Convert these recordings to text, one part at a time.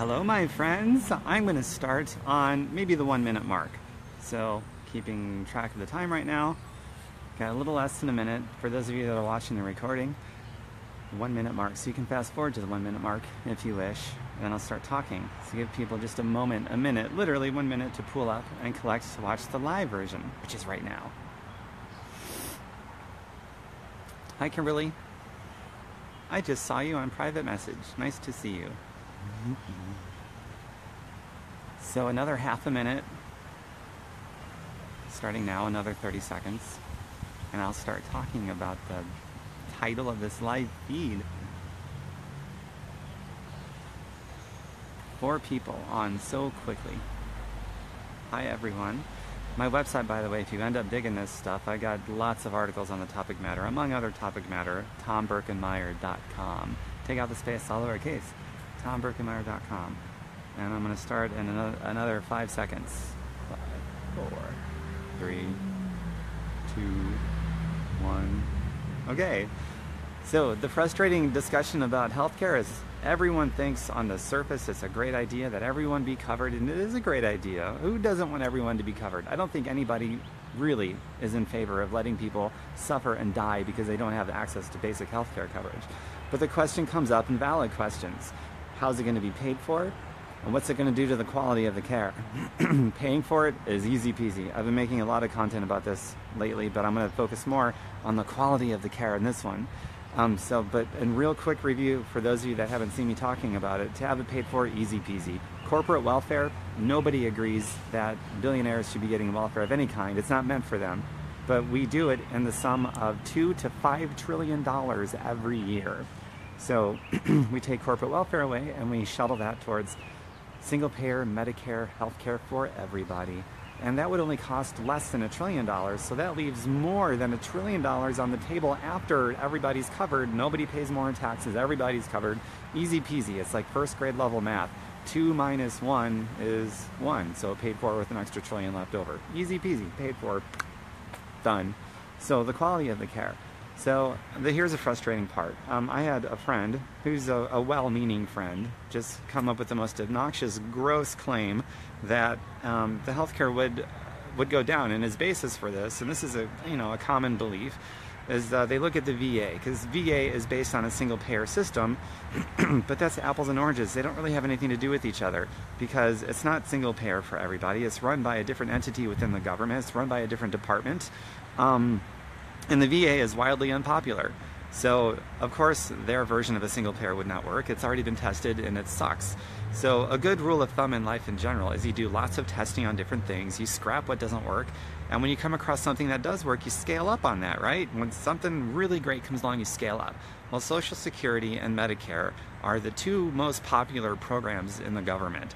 Hello, my friends. I'm going to start on maybe the one minute mark. So, keeping track of the time right now, got a little less than a minute. For those of you that are watching the recording, one minute mark. So, you can fast forward to the one minute mark if you wish, and then I'll start talking. So, give people just a moment, a minute, literally one minute to pull up and collect to watch the live version, which is right now. Hi, Kimberly. I just saw you on private message. Nice to see you. So another half a minute, starting now, another 30 seconds, and I'll start talking about the title of this live feed. Four people on so quickly. Hi everyone. My website, by the way, if you end up digging this stuff, I got lots of articles on the topic matter, among other topic matter, tombirkenmeyer.com. Take out the space, all lowercase tombirkenmeyer.com. And I'm going to start in another, another five seconds. Five, four, three, two, one. Okay. So, the frustrating discussion about healthcare is everyone thinks on the surface it's a great idea that everyone be covered, and it is a great idea. Who doesn't want everyone to be covered? I don't think anybody really is in favor of letting people suffer and die because they don't have access to basic healthcare coverage. But the question comes up, and valid questions how's it going to be paid for, and what's it going to do to the quality of the care. Paying for it is easy peasy. I've been making a lot of content about this lately, but I'm going to focus more on the quality of the care in this one. Um, so, but in real quick review for those of you that haven't seen me talking about it, to have it paid for, easy peasy. Corporate welfare, nobody agrees that billionaires should be getting welfare of any kind. It's not meant for them. But we do it in the sum of two to five trillion dollars every year. So we take corporate welfare away and we shuttle that towards single payer Medicare healthcare for everybody. And that would only cost less than a trillion dollars. So that leaves more than a trillion dollars on the table after everybody's covered. Nobody pays more in taxes. Everybody's covered. Easy peasy. It's like first grade level math. Two minus one is one. So paid for with an extra trillion left over. Easy peasy. Paid for. Done. So the quality of the care. So the, here's a frustrating part. Um, I had a friend who's a, a, well-meaning friend just come up with the most obnoxious, gross claim that um, the healthcare would would go down, and his basis for this, and this is a you know a common belief, is uh, they look at the VA because VA is based on a single-payer system, but that's apples and oranges. They don't really have anything to do with each other because it's not single-payer for everybody. It's run by a different entity within the government. It's run by a different department. Um, and the VA is wildly unpopular. So, of course, their version of a single payer would not work. It's already been tested and it sucks. So, a good rule of thumb in life in general is you do lots of testing on different things, you scrap what doesn't work, and when you come across something that does work, you scale up on that, right? When something really great comes along, you scale up. Well, Social Security and Medicare are the two most popular programs in the government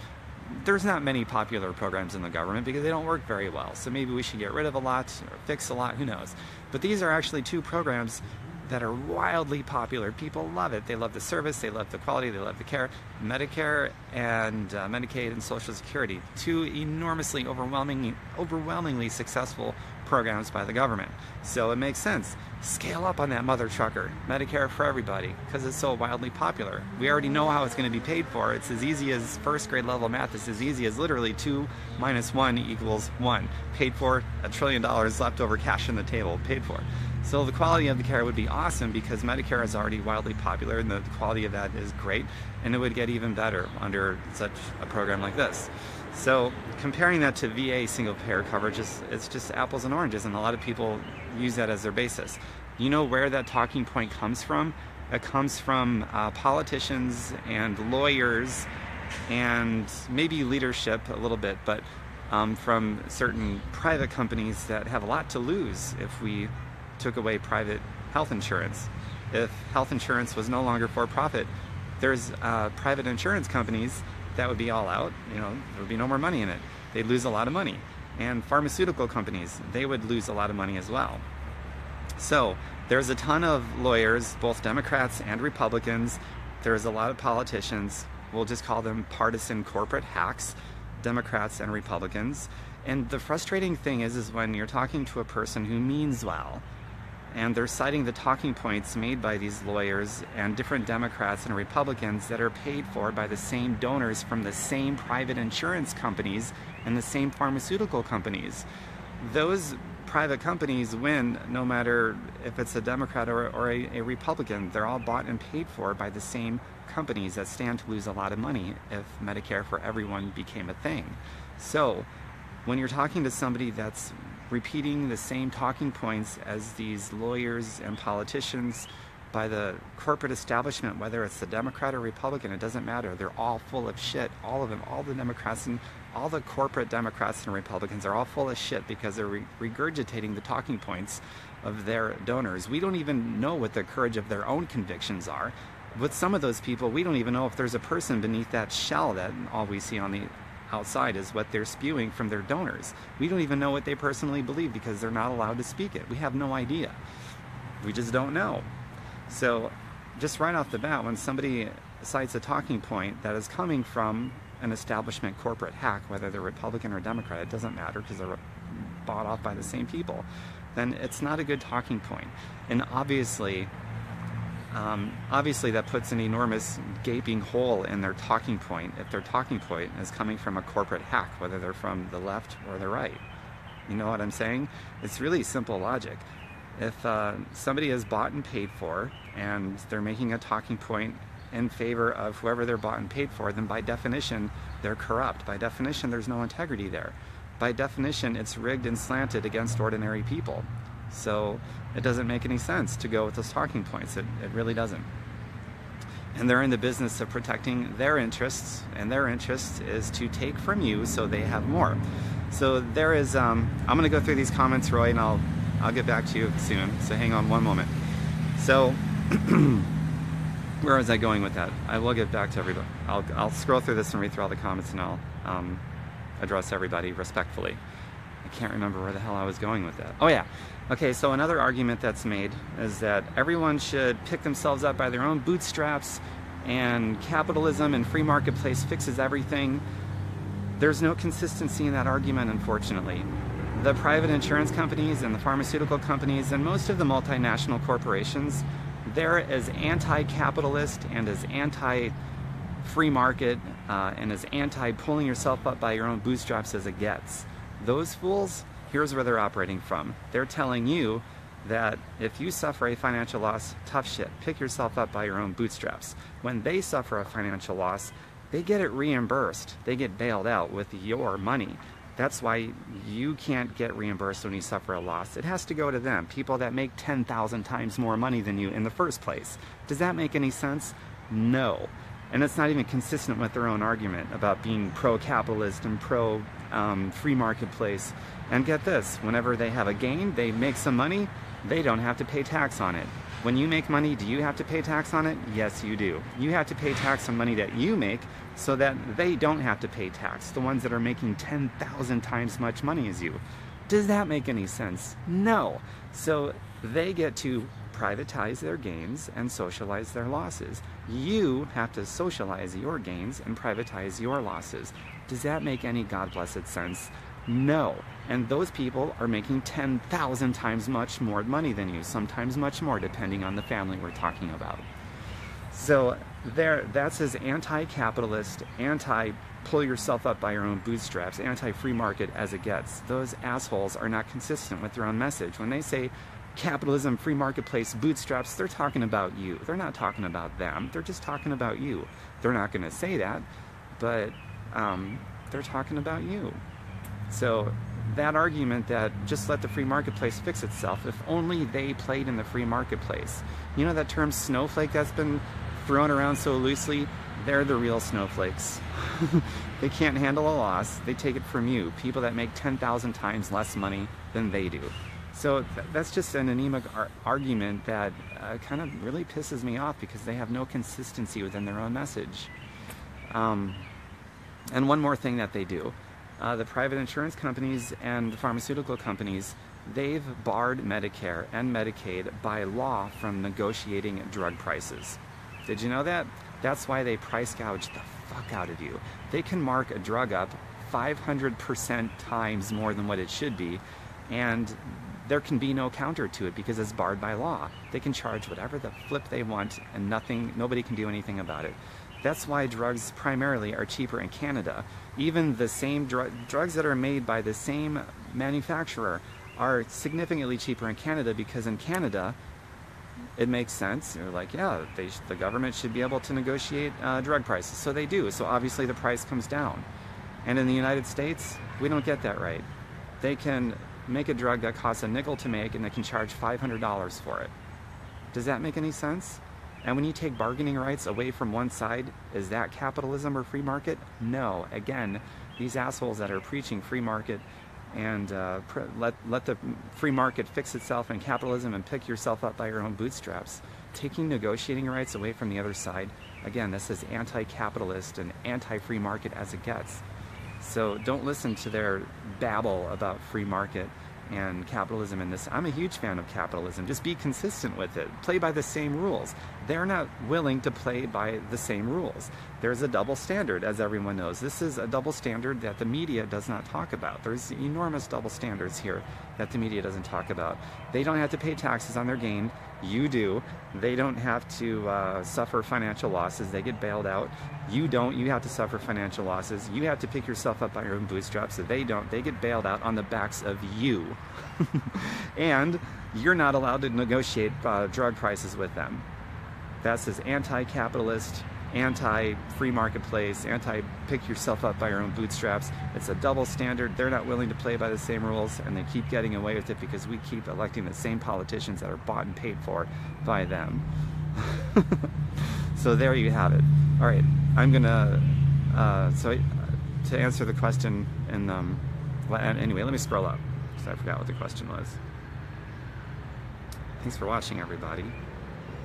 there's not many popular programs in the government because they don't work very well. So maybe we should get rid of a lot or fix a lot, who knows. But these are actually two programs that are wildly popular. People love it. They love the service, they love the quality, they love the care. Medicare and uh, Medicaid and Social Security, two enormously overwhelmingly overwhelmingly successful programs by the government. So it makes sense. Scale up on that mother trucker. Medicare for everybody because it's so wildly popular. We already know how it's going to be paid for. It's as easy as first grade level math. It's as easy as literally 2 minus 1 equals 1. Paid for, a trillion dollars left over cash on the table. Paid for. So the quality of the care would be awesome because Medicare is already wildly popular and the quality of that is great and it would get even better under such a program like this. So comparing that to VA single payer coverage is it's just apples and oranges, and a lot of people use that as their basis. You know where that talking point comes from? It comes from uh, politicians and lawyers, and maybe leadership a little bit, but um, from certain private companies that have a lot to lose if we took away private health insurance. If health insurance was no longer for profit, there's uh, private insurance companies that would be all out. You know, there would be no more money in it. They'd lose a lot of money. And pharmaceutical companies, they would lose a lot of money as well. So there's a ton of lawyers, both Democrats and Republicans. There's a lot of politicians. We'll just call them partisan corporate hacks, Democrats and Republicans. And the frustrating thing is, is when you're talking to a person who means well, and they're citing the talking points made by these lawyers and different Democrats and Republicans that are paid for by the same donors from the same private insurance companies and the same pharmaceutical companies. Those private companies win no matter if it's a Democrat or, or a, a, Republican. They're all bought and paid for by the same companies that stand to lose a lot of money if Medicare for everyone became a thing. So, when you're talking to somebody that's repeating the same talking points as these lawyers and politicians by the corporate establishment, whether it's the Democrat or Republican, it doesn't matter. They're all full of shit. All of them, all the Democrats and all the corporate Democrats and Republicans are all full of shit because they're re- regurgitating the talking points of their donors. We don't even know what the courage of their own convictions are. With some of those people, we don't even know if there's a person beneath that shell that all we see on the outside is what they're spewing from their donors. We don't even know what they personally believe because they're not allowed to speak it. We have no idea. We just don't know. So, just right off the bat, when somebody cites a talking point that is coming from an establishment corporate hack, whether they're Republican or Democrat, it doesn't matter because they're bought off by the same people, then it's not a good talking point. And obviously, um, obviously that puts an enormous gaping hole in their talking point if their talking point is coming from a corporate hack, whether they're from the left or the right. You know what I'm saying? It's really simple logic. If uh, somebody is bought and paid for and they're making a talking point in favor of whoever they're bought and paid for, then by definition, they're corrupt. By definition, there's no integrity there. By definition, it's rigged and slanted against ordinary people. So it doesn't make any sense to go with those talking points. It, it really doesn't. And they're in the business of protecting their interests, and their interest is to take from you so they have more. So there is, um, I'm going to go through these comments, Roy, and I'll, I'll get back to you soon. So hang on one moment. So where was I going with that? I will get back to everybody. I'll, I'll scroll through this and read through all the comments and I'll um, address everybody respectfully. Can't remember where the hell I was going with that. Oh, yeah. Okay, so another argument that's made is that everyone should pick themselves up by their own bootstraps and capitalism and free marketplace fixes everything. There's no consistency in that argument, unfortunately. The private insurance companies and the pharmaceutical companies and most of the multinational corporations they're as anti-capitalist and as anti-free market uh, and as anti-pulling yourself up by your own bootstraps as it gets. Those fools, here's where they're operating from. They're telling you that if you suffer a financial loss, tough shit, pick yourself up by your own bootstraps. When they suffer a financial loss, they get it reimbursed. They get bailed out with your money. That's why you can't get reimbursed when you suffer a loss. It has to go to them, people that make 10,000 times more money than you in the first place. Does that make any sense? No. And it's not even consistent with their own argument about being pro capitalist and pro um, free marketplace. And get this whenever they have a gain, they make some money, they don't have to pay tax on it. When you make money, do you have to pay tax on it? Yes, you do. You have to pay tax on money that you make so that they don't have to pay tax, the ones that are making 10,000 times much money as you. Does that make any sense? No. So they get to privatize their gains and socialize their losses. You have to socialize your gains and privatize your losses. Does that make any God blessed sense? No. And those people are making 10,000 times much more money than you, sometimes much more, depending on the family we're talking about. So there, that's as anti-capitalist, anti-pull yourself up by your own bootstraps, anti-free market as it gets. Those assholes are not consistent with their own message. When they say capitalism, free marketplace, bootstraps, they're talking about you. They're not talking about them. They're just talking about you. They're not going to say that, but um, they're talking about you. So that argument that just let the free marketplace fix itself, if only they played in the free marketplace. You know that term snowflake that's been thrown around so loosely? They're the real snowflakes. they can't handle a loss. They take it from you, people that make 10,000 times less money than they do. So th- that's just an anemic ar- argument that uh, kind of really pisses me off because they have no consistency within their own message. Um, and one more thing that they do uh, the private insurance companies and the pharmaceutical companies, they've barred Medicare and Medicaid by law from negotiating drug prices. Did you know that? That's why they price gouge the fuck out of you. They can mark a drug up 500% times more than what it should be, and there can be no counter to it because it's barred by law. They can charge whatever the flip they want and nothing nobody can do anything about it. That's why drugs primarily are cheaper in Canada. Even the same dr- drugs that are made by the same manufacturer are significantly cheaper in Canada because in Canada it makes sense. You're like, yeah, the government should be able to negotiate uh, drug prices. So they do. So obviously the price comes down. And in the United States, we don't get that right. They can make a drug that costs a nickel to make and they can charge $500 for it. Does that make any sense? And when you take bargaining rights away from one side, is that capitalism or free market? No. Again, these assholes that are preaching free market and uh, let, let the free market fix itself and capitalism and pick yourself up by your own bootstraps. Taking negotiating rights away from the other side, again, this is anti capitalist and anti free market as it gets. So don't listen to their babble about free market and capitalism in this. I'm a huge fan of capitalism. Just be consistent with it. Play by the same rules. They're not willing to play by the same rules. There's a double standard, as everyone knows. This is a double standard that the media does not talk about. There's enormous double standards here that the media doesn't talk about. They don't have to pay taxes on their gain. You do. They don't have to uh, suffer financial losses. They get bailed out. You don't. You have to suffer financial losses. You have to pick yourself up by your own bootstraps. They don't. They get bailed out on the backs of you. and you're not allowed to negotiate uh, drug prices with them. That's as anti capitalist, anti free marketplace, anti pick yourself up by your own bootstraps. It's a double standard. They're not willing to play by the same rules, and they keep getting away with it because we keep electing the same politicians that are bought and paid for by them. so there you have it. All right, I'm gonna. Uh, so to answer the question, and um, anyway, let me scroll up because I forgot what the question was. Thanks for watching, everybody.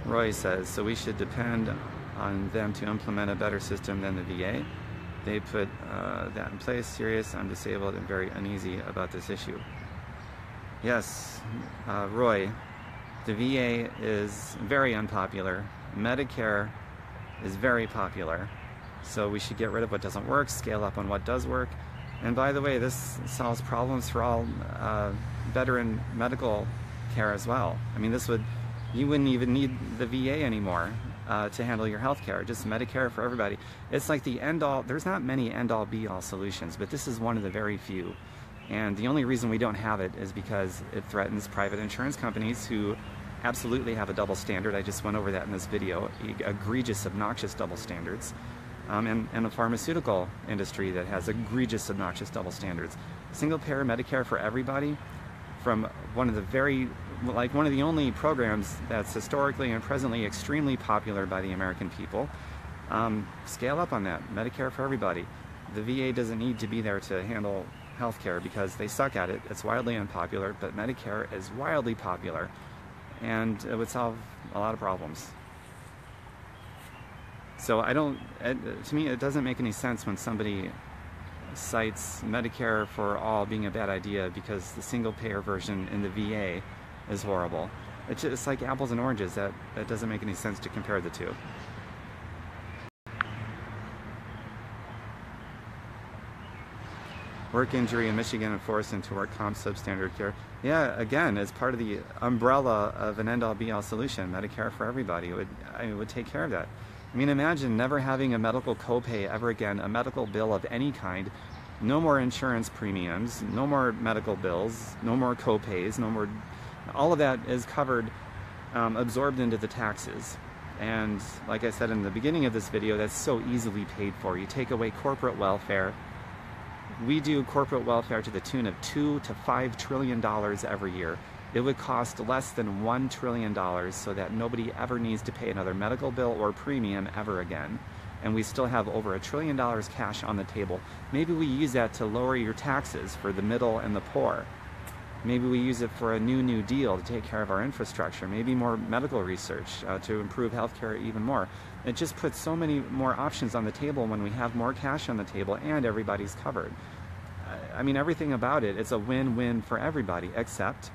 Roy says, so we should depend on them to implement a better system than the VA. They put uh, that in place. Serious, I'm disabled and very uneasy about this issue. Yes, uh, Roy, the VA is very unpopular. Medicare is very popular. So we should get rid of what doesn't work, scale up on what does work. And by the way, this solves problems for all uh, veteran medical care as well. I mean, this would, you wouldn't even need the VA anymore uh, to handle your health care, just Medicare for everybody. It's like the end all, there's not many end all be all solutions, but this is one of the very few. And the only reason we don't have it is because it threatens private insurance companies who absolutely have a double standard. I just went over that in this video egregious, obnoxious double standards. Um, and, and the pharmaceutical industry that has egregious, obnoxious double standards. Single payer Medicare for everybody from one of the very like one of the only programs that's historically and presently extremely popular by the American people. Um, scale up on that. Medicare for everybody. The VA doesn't need to be there to handle healthcare because they suck at it. It's wildly unpopular, but Medicare is wildly popular and it would solve a lot of problems. So I don't, it, to me, it doesn't make any sense when somebody cites Medicare for all being a bad idea because the single payer version in the VA is horrible. It's just like apples and oranges. That, that doesn't make any sense to compare the two. Work injury in Michigan enforced into work comp substandard care. Yeah, again, as part of the umbrella of an end-all be-all solution, Medicare for everybody would I mean, would take care of that. I mean, imagine never having a medical copay ever again, a medical bill of any kind, no more insurance premiums, no more medical bills, no more copays, no more all of that is covered, um, absorbed into the taxes. And like I said in the beginning of this video, that's so easily paid for. You take away corporate welfare. We do corporate welfare to the tune of two to five trillion dollars every year. It would cost less than one trillion dollars so that nobody ever needs to pay another medical bill or premium ever again. And we still have over a trillion dollars cash on the table. Maybe we use that to lower your taxes for the middle and the poor. Maybe we use it for a new New Deal to take care of our infrastructure. Maybe more medical research uh, to improve healthcare even more. It just puts so many more options on the table when we have more cash on the table and everybody's covered. I mean, everything about it, it's a win win for everybody except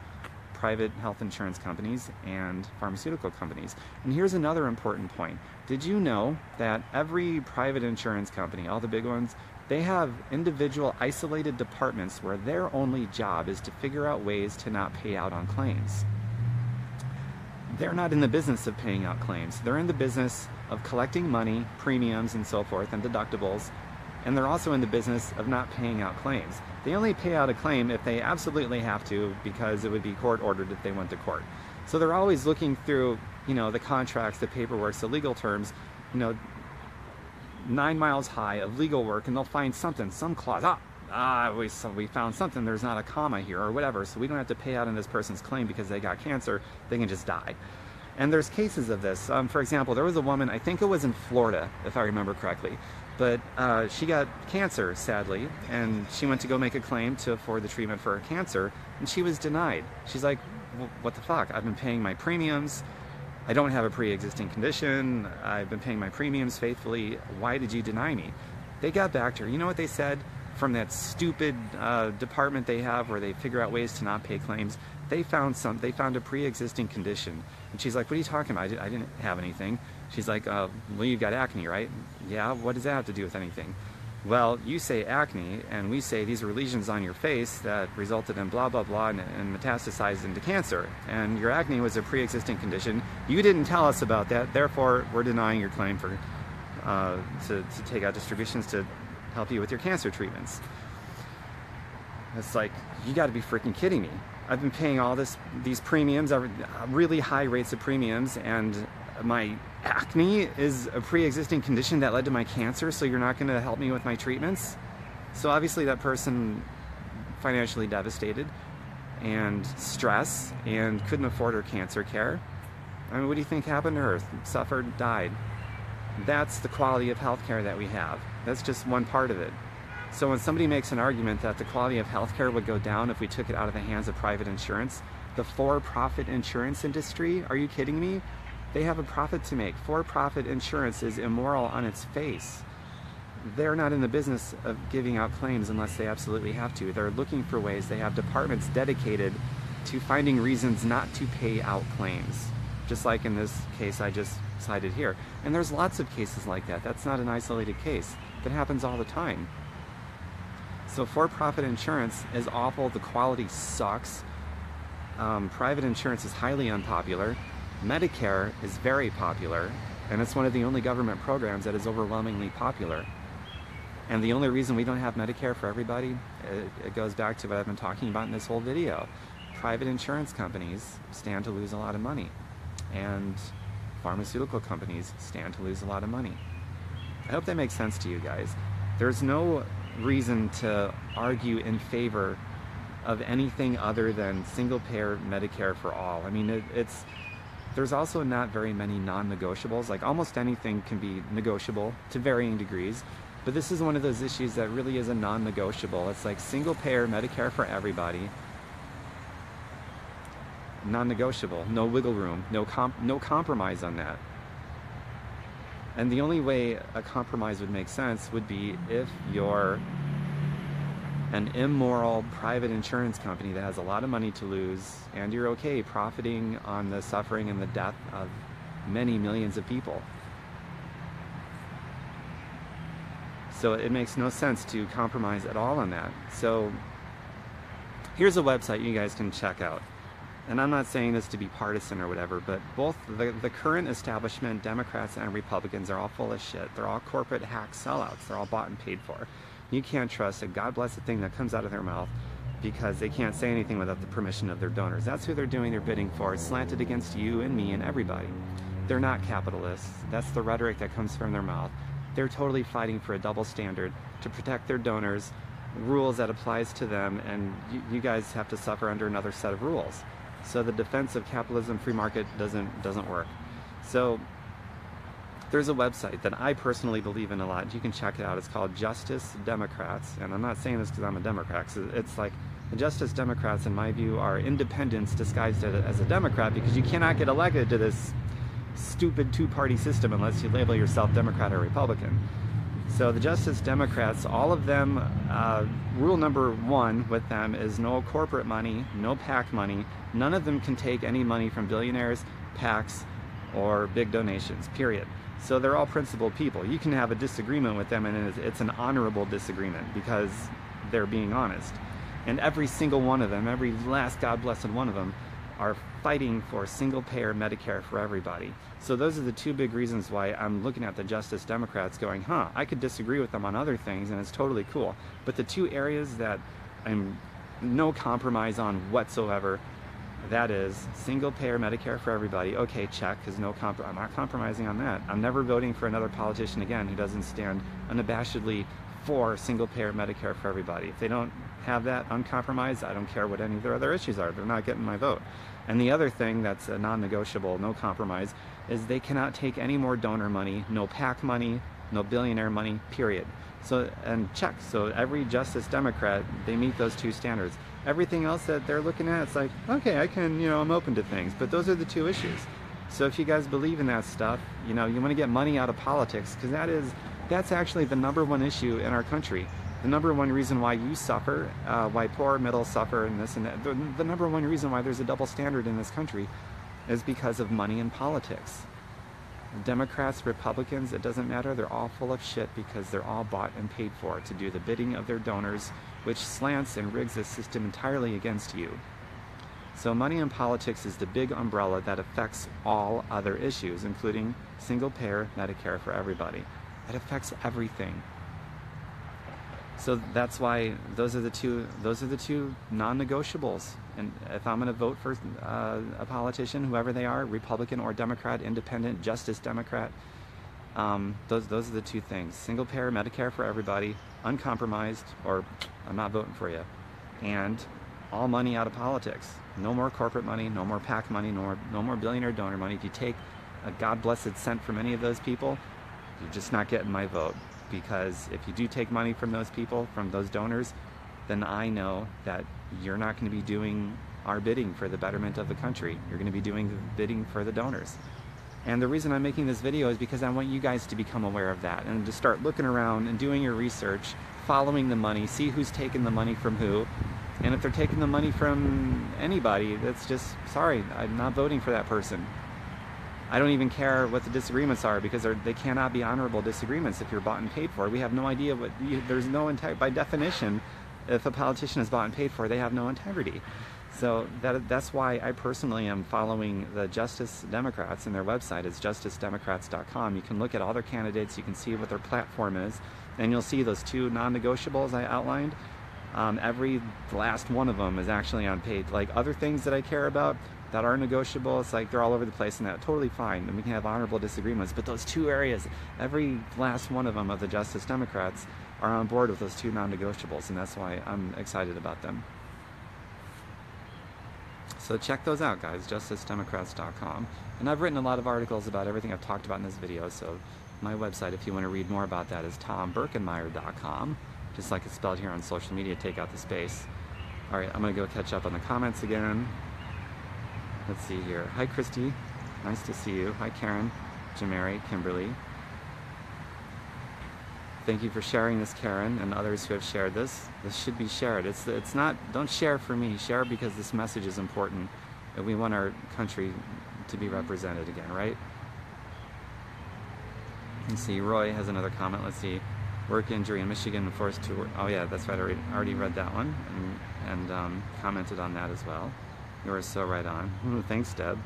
private health insurance companies and pharmaceutical companies. And here's another important point. Did you know that every private insurance company, all the big ones, They have individual isolated departments where their only job is to figure out ways to not pay out on claims. They're not in the business of paying out claims. They're in the business of collecting money, premiums, and so forth, and deductibles, and they're also in the business of not paying out claims. They only pay out a claim if they absolutely have to because it would be court ordered if they went to court. So they're always looking through, you know, the contracts, the paperwork, the legal terms, you know, nine miles high of legal work and they'll find something, some clause. Ah, ah we, so we found something, there's not a comma here or whatever, so we don't have to pay out on this person's claim because they got cancer, they can just die. And there's cases of this. Um, for example, there was a woman, I think it was in Florida, if I remember correctly, but uh, she got cancer, sadly, and she went to go make a claim to afford the treatment for her cancer, and she was denied. She's like, what the fuck? I've been paying my premiums. I don't have a pre-existing condition. I've been paying my premiums faithfully. Why did you deny me? They got back to her. You know what they said from that stupid uh, department they have where they figure out ways to not pay claims? They found some. They found a pre-existing condition, and she's like, "What are you talking about? I, didn't have anything." She's like, uh, "Well, you've got acne, right?" Yeah. What does that have to do with anything? Well, you say acne, and we say these were lesions on your face that resulted in blah, blah, blah, and, and metastasized into cancer. And your acne was a pre existing condition. You didn't tell us about that, therefore, we're denying your claim for, uh, to, to take out distributions to help you with your cancer treatments. It's like, you gotta be freaking kidding me. I've been paying all this, these premiums, really high rates of premiums, and my acne is a pre-existing condition that led to my cancer, so you're not going to help me with my treatments. So obviously that person financially devastated and stress and couldn't afford her cancer care. I mean, what do you think happened to her? Suffered, died. That's the quality of healthcare that we have. That's just one part of it. So when somebody makes an argument that the quality of healthcare would go down if we took it out of the hands of private insurance, the for-profit insurance industry, are you kidding me? They have a profit to make. For profit insurance is immoral on its face. They're not in the business of giving out claims unless they absolutely have to. They're looking for ways. They have departments dedicated to finding reasons not to pay out claims, just like in this case I just cited here. And there's lots of cases like that. That's not an isolated case. That happens all the time. So for-profit insurance is awful. The quality sucks. Um, private insurance is highly unpopular. Medicare is very popular, and it's one of the only government programs that is overwhelmingly popular. And the only reason we don't have Medicare for everybody, it, it, goes back to what I've been talking about in this whole video. Private insurance companies stand to lose a lot of money, and pharmaceutical companies stand to lose a lot of money. I hope that makes sense to you guys. There's no reason to argue in favor of anything other than single payer Medicare for all. I mean, it, it's there's also not very many non-negotiables. Like almost anything can be negotiable to varying degrees. But this is one of those issues that really is a non-negotiable. It's like single payer Medicare for everybody. Non-negotiable, no wiggle room, no comp no compromise on that. And the only way a compromise would make sense would be if you're an immoral private insurance company that has a lot of money to lose, and you're okay profiting on the suffering and the death of many millions of people. So it makes no sense to compromise at all on that. So here's a website you guys can check out. And I'm not saying this to be partisan or whatever, but both the, the current establishment, Democrats and Republicans, are all full of shit. They're all corporate hack sellouts. They're all bought and paid for. You can't trust a God blessed thing that comes out of their mouth because they can't say anything without the permission of their donors. That's who they're doing their bidding for. It's slanted against you and me and everybody. They're not capitalists. That's the rhetoric that comes from their mouth. They're totally fighting for a double standard to protect their donors, rules that applies to them, and you, you guys have to suffer under another set of rules. So the defense of capitalism, free market doesn't doesn't work. So there's a website that I personally believe in a lot. You can check it out. It's called Justice Democrats. And I'm not saying this because I'm a Democrat. It's like the Justice Democrats, in my view, are independents disguised as a Democrat because you cannot get elected to this stupid two-party system unless you label yourself Democrat or Republican. So the Justice Democrats, all of them, uh, rule number one with them is no corporate money, no PAC money. None of them can take any money from billionaires, PACs, or big donations, period. So they're all principled people. You can have a disagreement with them, and it's an honorable disagreement because they're being honest. And every single one of them, every last God blessed one of them, are fighting for single payer Medicare for everybody. So those are the two big reasons why I'm looking at the Justice Democrats going, huh, I could disagree with them on other things and it's totally cool. But the two areas that I'm no compromise on whatsoever, that is single payer Medicare for everybody. Okay, check, because no comp- I'm not compromising on that. I'm never voting for another politician again who doesn't stand unabashedly for single payer Medicare for everybody. If they don't have that uncompromised, I don't care what any of their other issues are. They're not getting my vote. And the other thing that's a non negotiable, no compromise, is they cannot take any more donor money, no PAC money, no billionaire money, period. So, and check. So every Justice Democrat, they meet those two standards. Everything else that they're looking at, it's like, okay, I can, you know, I'm open to things. But those are the two issues. So if you guys believe in that stuff, you know, you want to get money out of politics because that is, that's actually the number one issue in our country the number one reason why you suffer, uh, why poor, middle suffer, and this and that, the, the number one reason why there's a double standard in this country is because of money and politics. Democrats, Republicans, it doesn't matter. They're all full of shit because they're all bought and paid for to do the bidding of their donors, which slants and rigs the system entirely against you. So, money and politics is the big umbrella that affects all other issues, including single payer Medicare for everybody. It affects everything. So that's why those are the two those are the two non-negotiables. And if I'm going to vote for uh, a politician, whoever they are, Republican or Democrat, Independent, Justice Democrat, um, those those are the two things: single payer Medicare for everybody, uncompromised, or I'm not voting for you, and all money out of politics. No more corporate money, no more PAC money, no more no more billionaire donor money. If you take a God blessed cent from any of those people, you're just not getting my vote because if you do take money from those people, from those donors, then I know that you're not going to be doing our bidding for the betterment of the country. You're going to be doing the bidding for the donors. And the reason I'm making this video is because I want you guys to become aware of that and to start looking around and doing your research, following the money, see who's taking the money from who. And if they're taking the money from anybody, that's just, sorry, I'm not voting for that person. I don't even care what the disagreements are because they cannot be honorable disagreements if you're bought and paid for. We have no idea what, you, there's no. By definition, if a politician is bought and paid for, they have no integrity. So that, that's why I personally am following the Justice Democrats, and their website is justicedemocrats.com. You can look at all their candidates, you can see what their platform is, and you'll see those two non negotiables I outlined. Um, every last one of them is actually on page. Like other things that I care about, that are negotiable. It's like they're all over the place and that totally fine. And we can have honorable disagreements. But those two areas, every last one of them of the Justice Democrats are on board with those two non-negotiables, and that's why I'm excited about them. So check those out, guys, justicedemocrats.com. And I've written a lot of articles about everything I've talked about in this video, so my website, if you want to read more about that, is tombirkenmeyer.com. Just like it's spelled here on social media, take out the space. All right, I'm going to go catch up on the comments again. Let's see here. Hi, Christy. Nice to see you. Hi, Karen, Jamari, Kimberly. Thank you for sharing this, Karen, and others who have shared this. This should be shared. It's it's not. Don't share for me. Share because this message is important, and we want our country to be represented again, right? Let's see. Roy has another comment. Let's see. Work injury in Michigan forced to. Work. Oh yeah, that's right. I already read that one and, and um, commented on that as well. You are so right on. Thanks, Deb.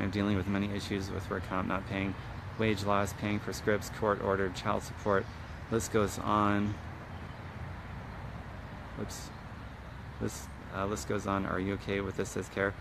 I'm dealing with many issues with work comp not paying wage loss, paying for scripts, court ordered, child support. List goes on. Whoops. This uh, list goes on. Are you okay with this as care?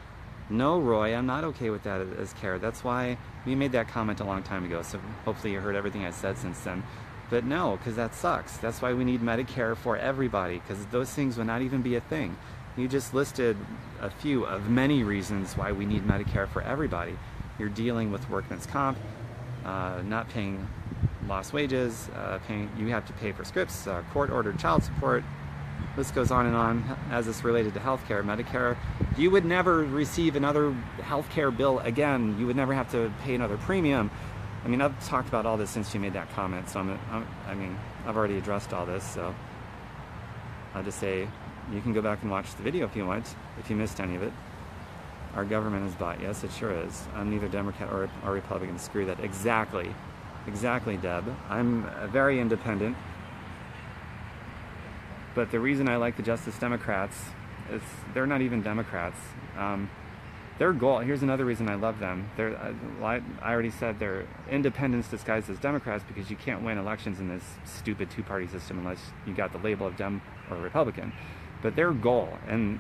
No, Roy, I'm not okay with that as care. That's why we made that comment a long time ago. So hopefully you heard everything I said since then. But no, because that sucks. That's why we need Medicare for everybody, because those things would not even be a thing. You just listed a few of many reasons why we need Medicare for everybody. You're dealing with workman's comp, uh, not paying lost wages, uh, paying, you have to pay for scripts, uh, court-ordered child support. This goes on and on as it's related to healthcare, Medicare. You would never receive another healthcare bill again. You would never have to pay another premium. I mean, I've talked about all this since you made that comment, so I'm, I'm I mean, I've already addressed all this, so I'll just say you can go back and watch the video if you want, if you missed any of it. Our government is bought. Yes, it sure is. I'm neither Democrat or, or Republican. Screw that. Exactly. Exactly, Deb. I'm uh, very independent. But the reason I like the Justice Democrats is they're not even Democrats. Um, their goal, here's another reason I love them. They're, uh, I already said they're independents disguised as Democrats because you can't win elections in this stupid two party system unless you got the label of Dem or Republican. But their goal, and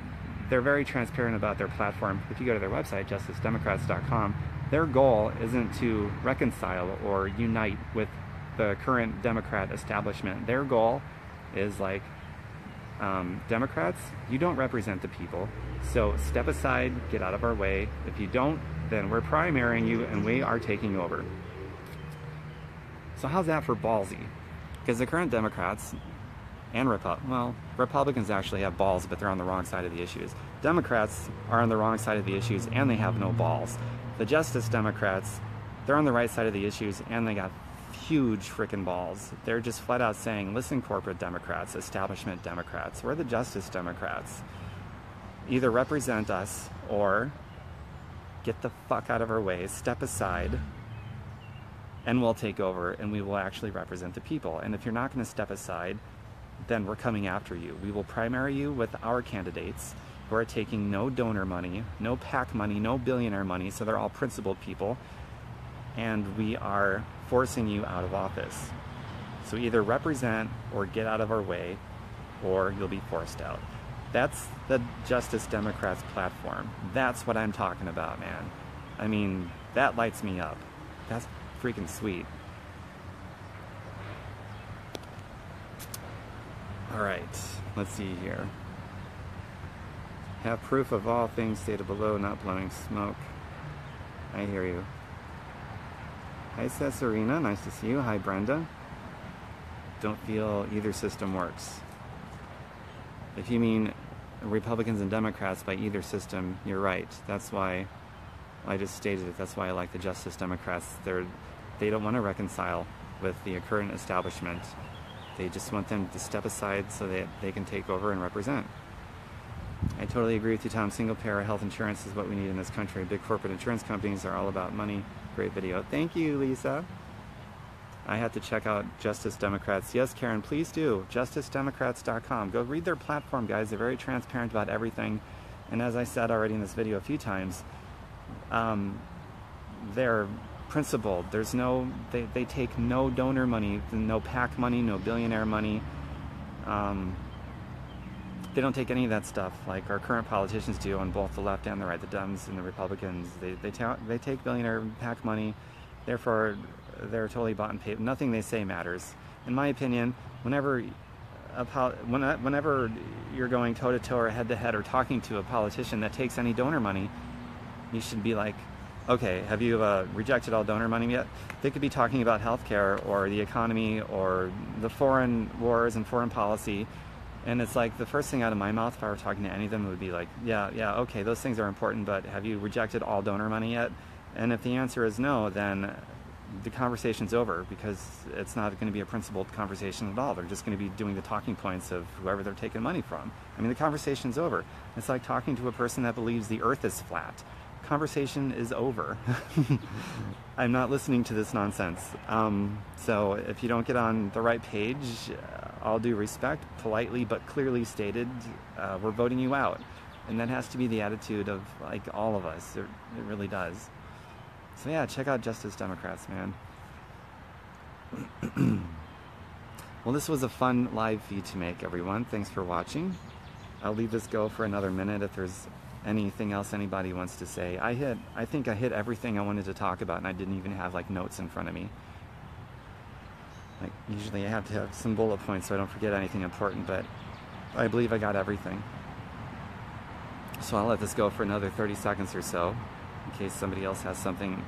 they're very transparent about their platform. If you go to their website, justicedemocrats.com, their goal isn't to reconcile or unite with the current Democrat establishment. Their goal is like um, Democrats, you don't represent the people, so step aside, get out of our way. If you don't, then we're primarying you and we are taking over. So how's that for ballsy? Because the current Democrats and Repu- well, Republicans actually have balls, but they're on the wrong side of the issues. Democrats are on the wrong side of the issues and they have no balls. The Justice Democrats, they're on the right side of the issues and they got huge freaking balls. They're just flat out saying, listen, corporate Democrats, establishment Democrats, we're the Justice Democrats. Either represent us or get the fuck out of our way, step aside, and we'll take over and we will actually represent the people. And if you're not going to step aside, then we're coming after you. We will primary you with our candidates who are taking no donor money, no PAC money, no billionaire money, so they're all principled people and we are forcing you out of office. So either represent or get out of our way, or you'll be forced out. That's the Justice Democrats platform. That's what I'm talking about, man. I mean, that lights me up. That's freaking sweet. All right, let's see here. Have proof of all things stated below, not blowing smoke. I hear you. Hi, Cesarina. Nice to see you. Hi, Brenda. Don't feel either system works. If you mean Republicans and Democrats by either system, you're right. That's why I just stated it. That's why I like the Justice Democrats. They're they don't want to reconcile with the current establishment. They just want them to step aside so that they can take over and represent. I totally agree with you, Tom. Single payer health insurance is what we need in this country. Big corporate insurance companies are all about money. Great video. Thank you, Lisa. I had to check out Justice Democrats. Yes, Karen, please do. JusticeDemocrats.com. Go read their platform, guys. They're very transparent about everything. And as I said already in this video a few times, um, they're principled. There's no, they, they take no donor money, no PAC money, no billionaire money. Um, they don't take any of that stuff like our current politicians do on both the left and the right, the Dems and the Republicans. They, they, ta- they take billionaire PAC money, therefore they're totally bought and paid. Nothing they say matters. In my opinion, whenever whenever you're going toe to toe or head to head or talking to a politician that takes any donor money, you should be like, okay, have you uh, rejected all donor money yet? They could be talking about healthcare or the economy or the foreign wars and foreign policy and it's like the first thing out of my mouth if I were talking to any of them would be like, yeah, yeah, okay, those things are important, but have you rejected all donor money yet? And if the answer is no, then the conversation's over because it's not going to be a principled conversation at all. They're just going to be doing the talking points of whoever they're taking money from. I mean, the conversation's over. It's like talking to a person that believes the earth is flat. Conversation is over. I'm not listening to this nonsense. Um, so if you don't get on the right page, all due respect, politely but clearly stated, uh, we're voting you out. And that has to be the attitude of like all of us. It, it really does. So yeah, check out Justice Democrats, man. well, this was a fun live feed to make, everyone. Thanks for watching. I'll leave this go for another minute if there's anything else anybody wants to say. I hit, I think I hit everything I wanted to talk about, and I didn't even have like notes in front of me. Like usually I have to have some bullet points so I don't forget anything important, but I believe I got everything. So I'll let this go for another 30 seconds or so in case somebody else has something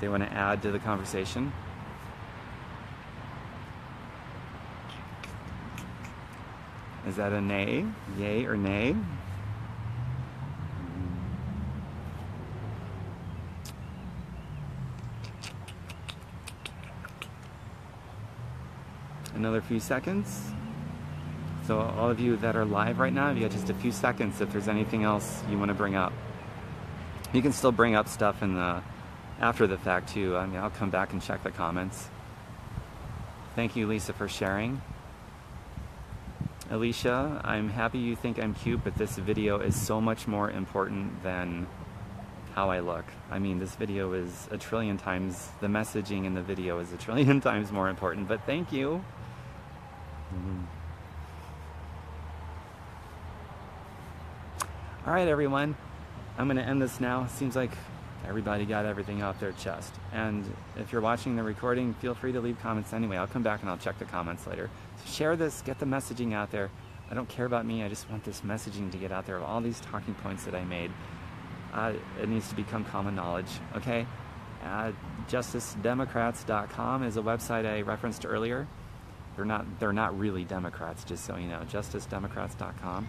they want to add to the conversation. Is that a nay? Yay or nay? Another few seconds. So all of you that are live right now, you got just a few seconds if there's anything else you want to bring up. You can still bring up stuff in the after the fact too. I mean, I'll come back and check the comments. Thank you, Lisa, for sharing. Alicia, I'm happy you think I'm cute, but this video is so much more important than how I look. I mean, this video is a trillion times, the messaging in the video is a trillion times more important, but thank you. Mm. All right, everyone. I'm going to end this now. Seems like everybody got everything off their chest. And if you're watching the recording, feel free to leave comments anyway. I'll come back and I'll check the comments later. So share this, get the messaging out there. I don't care about me, I just want this messaging to get out there of all these talking points that I made. Uh, it needs to become common knowledge, okay? Uh, justicedemocrats.com is a website I referenced earlier. They're not, they're not really Democrats, just so you know. justicedemocrats.com.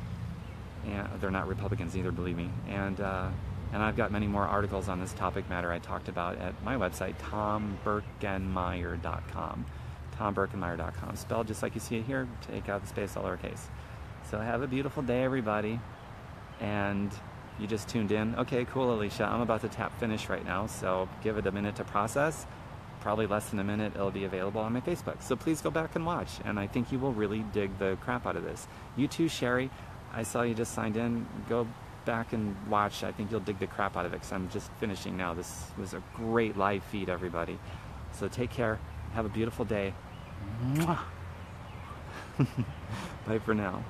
And they're not Republicans either, believe me. And uh, and I've got many more articles on this topic matter I talked about at my website, tombirkenmeyer.com. Tombirkenmeyer.com. Spelled just like you see it here, take out the space, all lowercase. So have a beautiful day, everybody. And you just tuned in. Okay, cool, Alicia. I'm about to tap finish right now, so give it a minute to process. Probably less than a minute, it'll be available on my Facebook. So please go back and watch, and I think you will really dig the crap out of this. You too, Sherry. I saw you just signed in. Go back and watch. I think you'll dig the crap out of it because I'm just finishing now. This was a great live feed, everybody. So take care. Have a beautiful day. Bye for now.